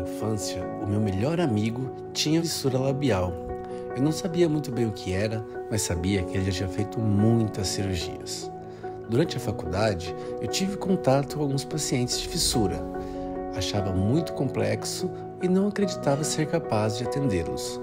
infância, o meu melhor amigo tinha fissura labial. Eu não sabia muito bem o que era, mas sabia que ele já tinha feito muitas cirurgias. Durante a faculdade, eu tive contato com alguns pacientes de fissura. Achava muito complexo e não acreditava ser capaz de atendê-los.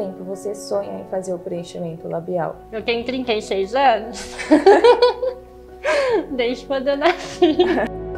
Tempo você sonha em fazer o preenchimento labial? Eu tenho 36 anos. Desde quando eu nasci.